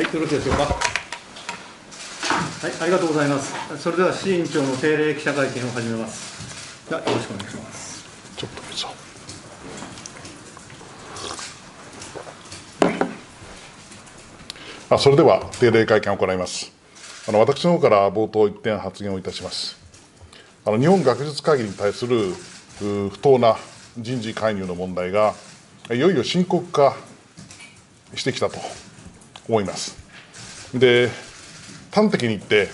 はい、よろしいでしょうか。はい、ありがとうございます。それでは、市委員長の定例記者会見を始めます。では、よろしくお願いします。ちょっと水をあそれでは定例会見を行います。あの私の方から冒頭一点発言をいたします。あの日本学術会議に対するう不当な人事介入の問題がいよいよ深刻化してきたと思います。で、端的に言って、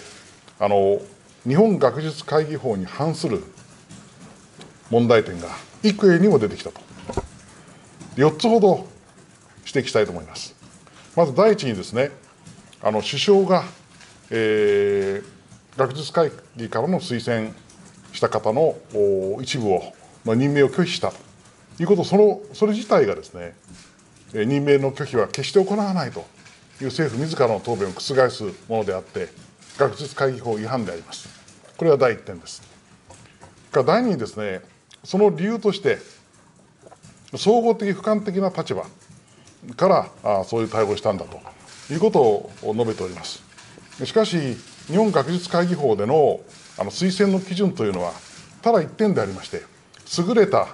あの日本学術会議法に反する問題点が幾重にも出てきたと。4つほど指摘したいと思います。まず第一にですね、あの首相が、えー学術会議からの推薦した方のお一部を、まあ、任命を拒否したということ、そのそれ自体がですね、えー任命の拒否は決して行わないという政府自らの答弁を覆すものであって、学術会議法違反であります。これは第一点です。から第二にですね、その理由として、総合的、俯瞰的な立場からあそういう対応をしたんだということを述べております。しかし、日本学術会議法でのあの推薦の基準というのは、ただ一点でありまして、優れた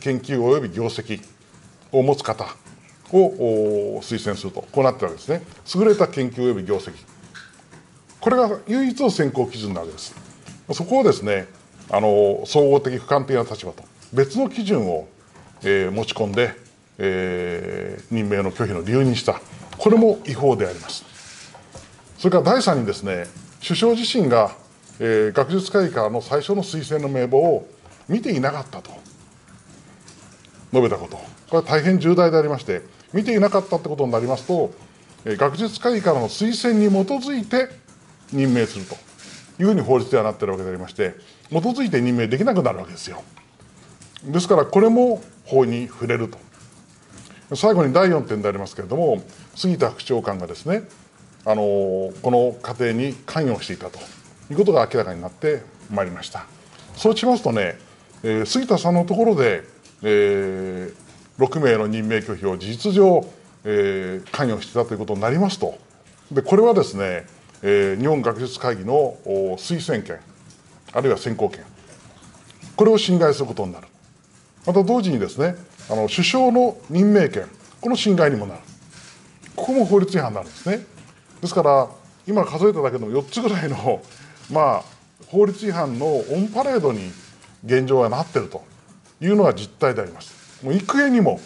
研究及び業績を持つ方を推薦すると、こうなってるわけですね。優れた研究及び業績。これが唯一の選考基準なわけです。そこをですね、あの総合的、俯瞰的な立場と、別の基準を、えー持ち込んで、えー任命の拒否の理由にした、これも違法であります。それから第三にですね、首相自身が、えー学術会議からの最初の推薦の名簿を見ていなかったと述べたこと、これは大変重大でありまして、見ていなかったってことになりますと、え学術会議からの推薦に基づいて任命するというふうに法律ではなっているわけでありまして、基づいて任命できなくなるわけですよ。ですから、これも法に触れると。最後に第4点でありますけれども、杉田副長官がですね、あのこの過程に関与していたということが明らかになってまいりました。そうしますとね、えー杉田さんのところで、えー6名の任命拒否を事実上、えー関与していたということになりますと、でこれはですね、えー日本学術会議のお推薦権、あるいは選考権、これを侵害することになる。また同時にですね、あの首相の任命権、この侵害にもなる。ここも法律違反になるんですね。ですから、今数えただけでも4つぐらいの、まあ、法律違反のオンパレードに現状はなっているというのが実態であります。もう幾重にも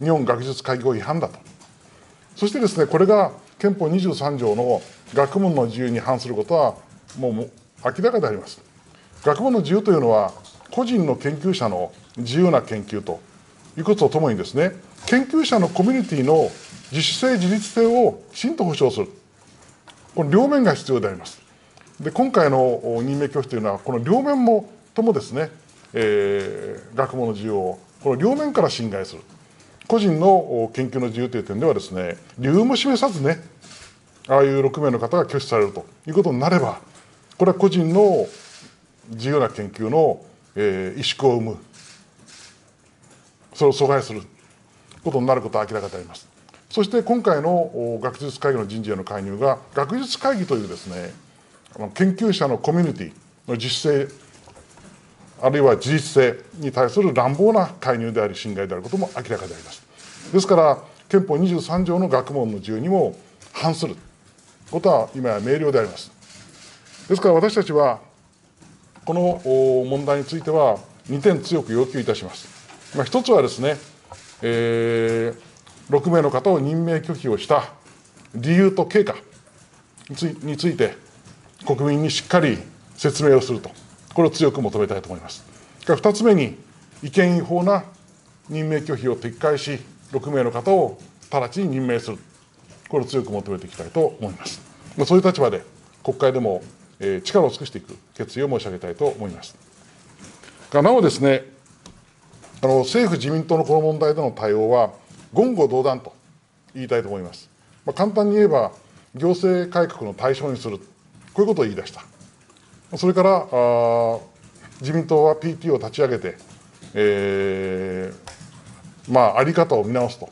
日本学術会議法違反だと。そしてですね、これが憲法23条の学問の自由に反することは、もう明らかであります。学問の自由というのは、個人の研究者の自由な研究ということとともにですね、研究者のコミュニティの自主性、自律性をきちんと保障する。この両面が必要であります。で、今回の任命拒否というのは、この両面もともですね、えー学問の自由を、この両面から侵害する。個人の研究の自由という点ではですね、理由も示さずね、ああいう6名の方が拒否されるということになれば、これは個人の自由な研究の、えー萎縮を生む、それを阻害することになることは明らかであります。そして今回の学術会議の人事への介入が、学術会議というですね、研究者のコミュニティの自主性、あるいは自律性に対する乱暴な介入であり、侵害であることも明らかであります。ですから、憲法23条の学問の自由にも反することは今や明瞭であります。ですから私たちは、この問題については、2点強く要求いたします。まあ、一つはですね、えー6名の方を任命拒否をした理由と経過について、国民にしっかり説明をすると、これを強く求めたいと思います。2つ目に、違憲違法な任命拒否を撤回し、6名の方を直ちに任命する、これを強く求めていきたいと思います。まあそういう立場で、国会でも、えー力を尽くしていく決意を申し上げたいと思います。がなおですね、あの政府・自民党のこの問題での対応は、言語道断と言いたいと思います。まあ、簡単に言えば、行政改革の対象にする、こういうことを言い出した。それから、あ自民党は PT を立ち上げて、えーまあ、あり方を見直すと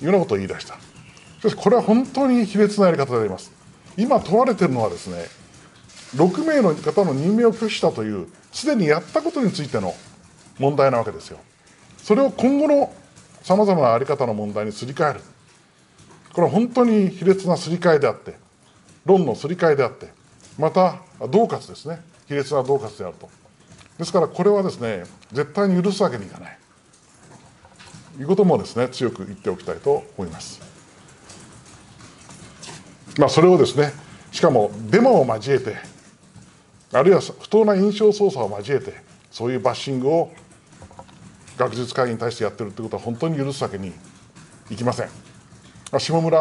いうようなことを言い出した。しかし、これは本当に卑劣なやり方であります。今問われているのはですね、6名の方の任命を拒否したという、すでにやったことについての問題なわけですよ。それを今後のさまざまな在り方の問題にすり替える。これは本当に卑劣なすり替えであって、論のすり替えであって、また、恫喝ですね、卑劣な恫喝であると。ですから、これはですね、絶対に許すわけにいかない。いうこともですね、強く言っておきたいと思います。まあ、それをですね、しかもデモを交えて、あるいは不当な印象操作を交えて、そういうバッシングを学術会議に対してやってるということは本当に許すわけにいきません。下村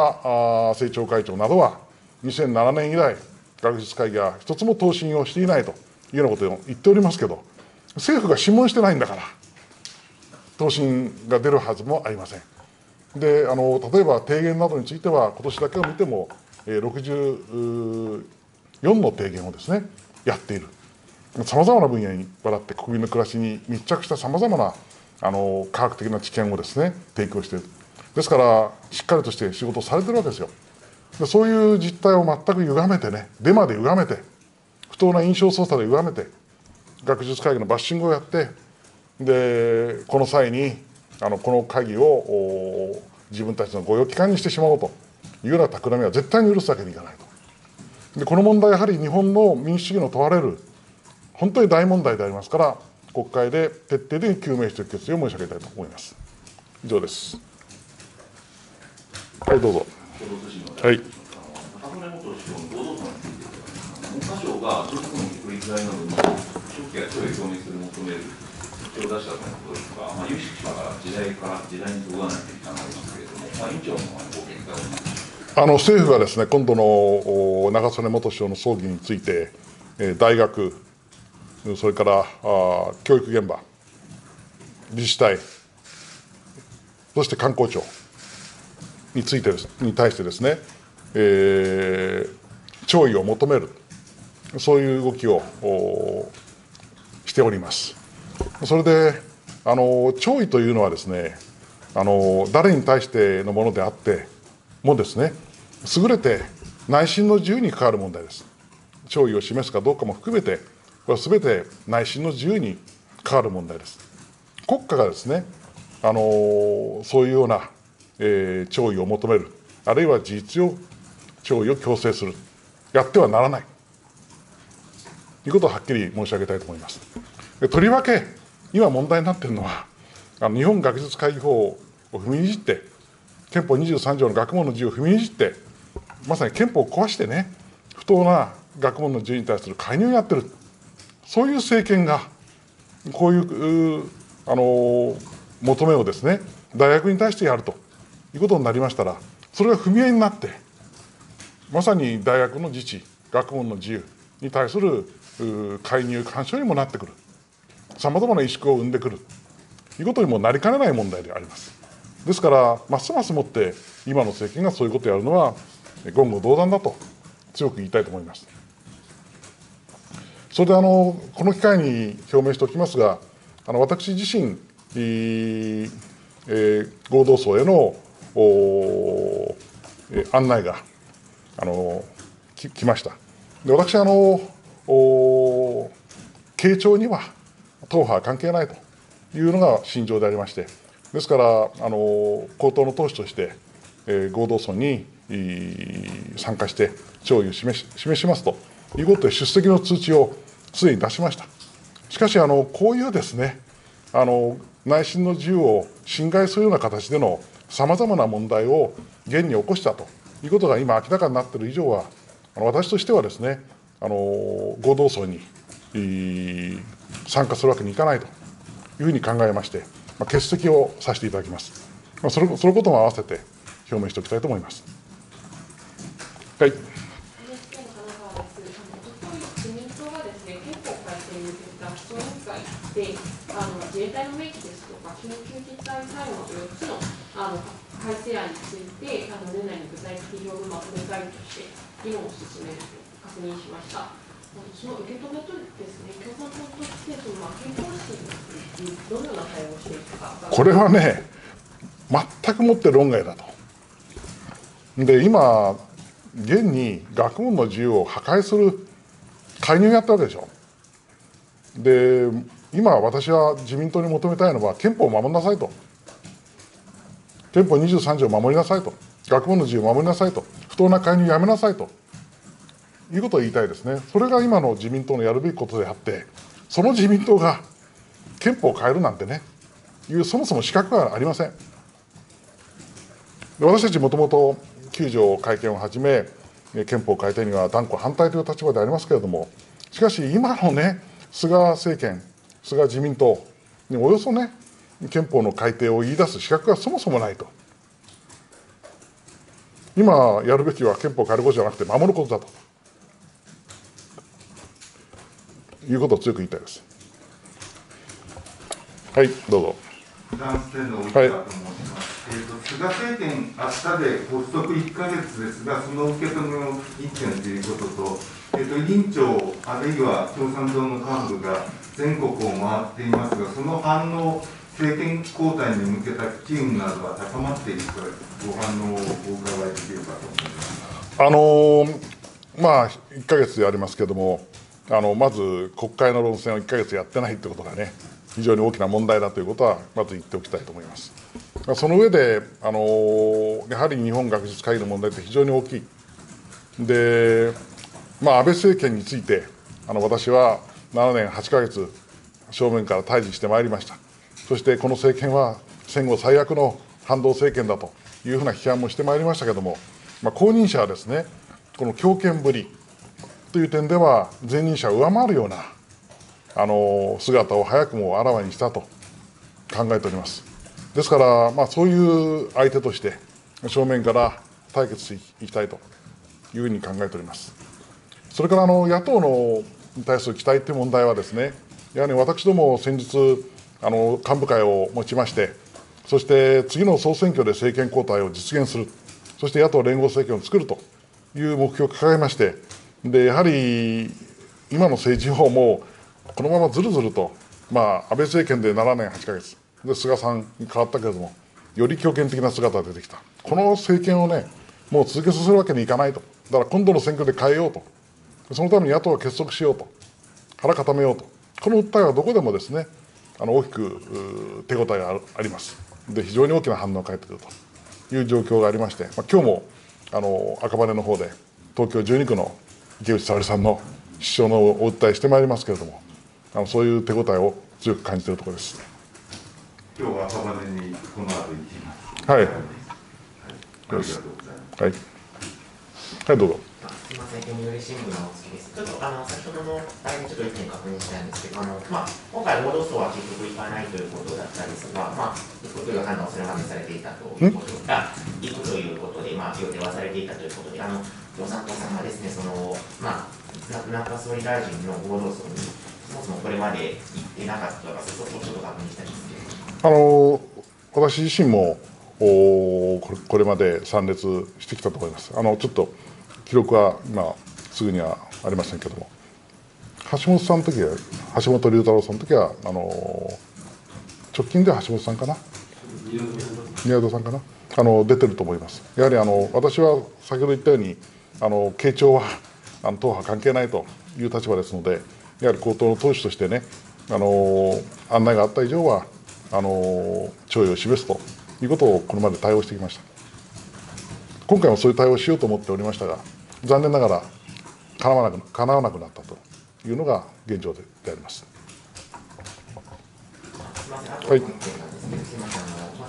政調会長などは、2007年以来、学術会議は一つも答申をしていないというようなことを言っておりますけど、政府が諮問してないんだから、答申が出るはずもありません。であの例えば提言などについては、今年だけを見ても、64の提言をですねやっている、さまざまな分野にわらって国民の暮らしに密着したさまざまなあの科学的な知見をですね提供している。ですから、しっかりとして仕事をされてるわけですよ。そういう実態を全く歪めてね、デマで歪めて、不当な印象操作で歪めて、学術会議のバッシングをやって、でこの際にあのこの会議を自分たちの御用機関にしてしまおうというような企みは絶対に許すわけにいかないと。でこの問題やはり日本の民主主義の問われる本当に大問題でありますから国会で徹底的に究明していく決意を申し上げたいと思います。以上です。はい、どうぞ。はいて。文科省が教職の独立大などの長期や長を表明する求める手を出したということですが、まあ、有識者から時代から時代にそぐわないという考えますけれども、まあ、委員長のご見解あの政府がですね今度の長曽根元首相の葬儀について、大学、それからあ教育現場、自治体、そして観光庁についてに対してですね、えー、弔意を求める、そういう動きをしております。それであの弔意というのはですねあの誰に対してのものであってもですね優れて内心の自由に関わる問題です。弔意を示すかどうかも含めてこれは全て内心の自由に関わる問題です。国家がですねあのそういうような、えー、弔意を求める。あるいは事実上弔意を強制する。やってはならない。ということをはっきり申し上げたいと思います。とりわけ今問題になっているのはあの日本学術会議法を踏みにじって憲法23条の学問の自由を踏みにじってまさに憲法を壊してね不当な学問の自由に対する介入をやってる。そういう政権がこういうあの求めをですね大学に対してやると。いうことになりましたらそれが踏み絵になってまさに大学の自治学問の自由に対する介入干渉にもなってくるさまざまな萎縮を生んでくるということにもなりかねない問題であります。ですから、ますますもって今の政権がそういうことをやるのは言語道断だと強く言いたいと思います。それであのこの機会に表明しておきますが、あの私自身、えー、合同葬へのお案内があのき来ました。で私あのお慶長には党派は関係ないというのが心情でありまして、ですから、あの高等の党首として、えー、合同村に参加して、弔意を示し示しますということで、出席の通知をすでに出しました。しかし、あのこういうですね、あの内心の自由を侵害するような形でのさまざまな問題を現に起こしたということが今、明らかになっている以上は、あの私としてはですね、あの合同葬に参加するわけにいかないというふうに考えまして、まあ、欠席をさせていただきます。まあ、それそのことも合わせて表明しておきたいと思います。はい。あの自衛隊の明記、緊急事態対応の4つのあの改正案について、あの年内に具体的表文まとめ会議として議論を進めると確認しました。その受け止めとですね、共産党としてその健康診にどのような対応をしていくか。これはね、全くもって論外だと。で今現に学問の自由を破壊する介入をやったわけでしょで今私は自民党に求めたいのは憲法を守りなさいと。憲法23条を守りなさいと。学問の自由を守りなさいと。不当な介入をやめなさいと。いうことを言いたいですね。それが今の自民党のやるべきことであってその自民党が憲法を変えるなんてねいうそもそも資格がありません。で私たちもともと9条改憲をはじめ憲法改定には断固反対という立場でありますけれどもしかし今のね菅政権菅自民党におよそね憲法の改定を言い出す資格がそもそもないと。今やるべきは憲法を変えることじゃなくて守ることだと。いうことを強く言いたいです。はいどうぞ。フランス天皇及川と申します、えーと、菅政権、明日で発足1か月ですが、その受け止めを一点ということと、えーと、委員長、あるいは共産党の幹部が全国を回っていますが、その反応、政権交代に向けた機運などは高まっているか、ご反応をお伺いできればと思いますあのー、まあ、1か月でありますけれども、あのまず国会の論戦を1か月やってないということがね、非常に大きな問題だということは、まず言っておきたいと思います。その上で、あのやはり日本学術会議の問題って非常に大きい。で、まあ、安倍政権について、あの私は7年8か月、正面から対峙してまいりました。そしてこの政権は戦後最悪の反動政権だというふうな批判もしてまいりましたけれども、まあ、後任者はですね、この強権ぶりという点では、前任者を上回るようなあの姿を早くもあらわにしたと考えております。ですから、まあ、そういう相手として、正面から対決していきたいというふうに考えております。それからあの野党のに対する期待という問題はですね、やはり私ども先日、あの幹部会を持ちまして、そして次の総選挙で政権交代を実現する、そして野党連合政権を作るという目標を掲げまして、でやはり今の政治をもうこのままずるずると、まあ、安倍政権で7年8か月で、菅さんに変わったけれども、より強権的な姿が出てきた、この政権をね、もう続けさせるわけにいかないと、だから今度の選挙で変えようと、そのために野党は結束しようと、腹固めようと、この訴えはどこでもですね、あの大きく手応えがあります。で、非常に大きな反応が返ってくるという状況がありまして、まあ、今日もあの赤羽の方で、東京12区の池内沙織さんの主張のお訴えしてまいりますけれども、あのそういう手応えを強く感じているところです。今日は赤羽にこの後行きます。はい。はい。はい。はい、どうぞ。すみません、読売新聞の月です。ちょっとあの先ほどのあれにちょっと意見確認したいんですけど、あのまあ今回労働層は結局行かないということだったんですが、まあ行くという判断をそれまでされていたということが、行くということでまあ予定はされていたということで、あの共産党さんがですね、そのまあ中総理大臣の合同葬にそもそもこれまで言ってなかったか、そこちょっと確認したいんですけど。あの私自身もおこれこれまで参列してきたと思います。あのちょっと記録は今すぐにはありませんけども、橋本さんの時は橋本龍太郎さんの時はあの直近では橋本さんかな、宮戸さんかな、あの出てると思います。やはりあの私は先ほど言ったようにあの慶長は あの党派関係ないという立場ですので。やはり高等の党首としてね、あの案内があった以上は、あの弔意を示すということをこれまで対応してきました。今回もそういう対応をしようと思っておりましたが、残念ながらかなわなく叶わなくなったというのが現状であります。はい。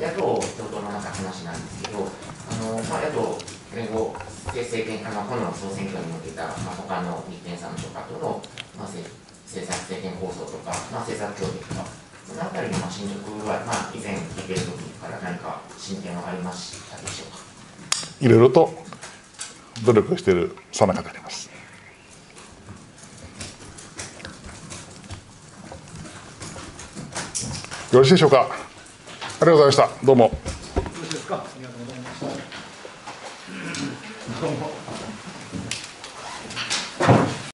野党共闘のまた話なんですけど、あのまあ野党連合政権あの今度の総選挙に向けたまあ他の立憲さんとかとのまあ政策政権構想とか、まあ、政策協議とか、そのあたりの進捗は、まあ、以前聞いている時から何か進展はありましたでしょうか？いろいろと努力しているさなかであります。よろしいでしょうか。ありがとうございました。どうも。よろしいですか？ありがとうございました。どうも。